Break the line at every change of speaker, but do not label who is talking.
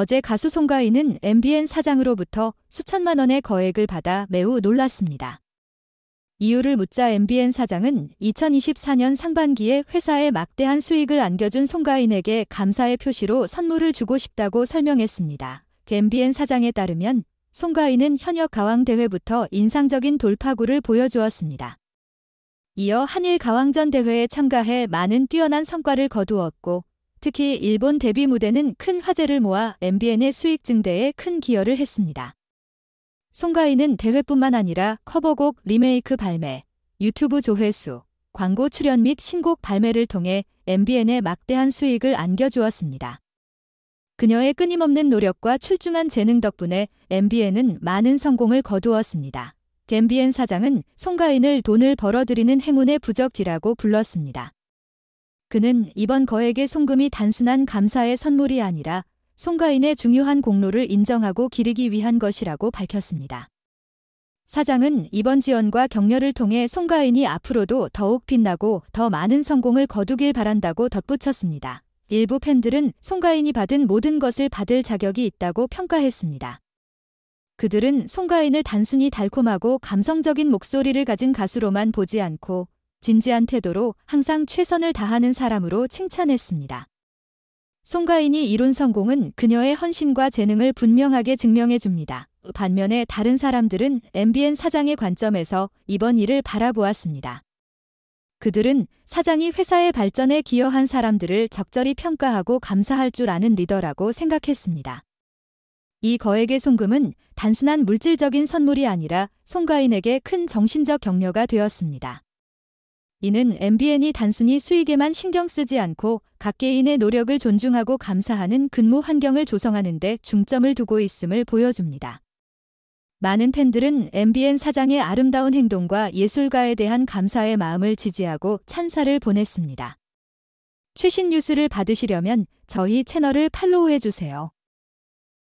어제 가수 송가인은 MBN 사장으로부터 수천만 원의 거액을 받아 매우 놀랐습니다. 이유를 묻자 MBN 사장은 2024년 상반기에 회사에 막대한 수익을 안겨준 송가인에게 감사의 표시로 선물을 주고 싶다고 설명했습니다. MBN 사장에 따르면 송가인은 현역 가왕 대회부터 인상적인 돌파구를 보여주었습니다. 이어 한일 가왕전 대회에 참가해 많은 뛰어난 성과를 거두었고 특히 일본 데뷔 무대는 큰 화제를 모아 MBN의 수익 증대에 큰 기여를 했습니다. 송가인은 대회뿐만 아니라 커버곡 리메이크 발매, 유튜브 조회수, 광고 출연 및 신곡 발매를 통해 MBN에 막대한 수익을 안겨주었습니다. 그녀의 끊임없는 노력과 출중한 재능 덕분에 MBN은 많은 성공을 거두었습니다. MBN 사장은 송가인을 돈을 벌어들이는 행운의 부적지라고 불렀습니다. 그는 이번 거액의 송금이 단순한 감사의 선물이 아니라 송가인의 중요한 공로를 인정하고 기리기 위한 것이라고 밝혔습니다. 사장은 이번 지원과 격려를 통해 송가인이 앞으로도 더욱 빛나고 더 많은 성공을 거두길 바란다고 덧붙였습니다. 일부 팬들은 송가인이 받은 모든 것을 받을 자격이 있다고 평가했습니다. 그들은 송가인을 단순히 달콤하고 감성적인 목소리를 가진 가수로만 보지 않고 진지한 태도로 항상 최선을 다하는 사람으로 칭찬했습니다. 송가인이 이룬 성공은 그녀의 헌신과 재능을 분명하게 증명해 줍니다. 반면에 다른 사람들은 MBN 사장의 관점에서 이번 일을 바라보았습니다. 그들은 사장이 회사의 발전에 기여한 사람들을 적절히 평가하고 감사할 줄 아는 리더라고 생각했습니다. 이 거액의 송금은 단순한 물질적인 선물이 아니라 송가인에게 큰 정신적 격려가 되었습니다. 이는 MBN이 단순히 수익에만 신경 쓰지 않고 각 개인의 노력을 존중하고 감사하는 근무 환경을 조성하는 데 중점을 두고 있음을 보여줍니다. 많은 팬들은 MBN 사장의 아름다운 행동과 예술가에 대한 감사의 마음을 지지하고 찬사를 보냈습니다. 최신 뉴스를 받으시려면 저희 채널을 팔로우해주세요.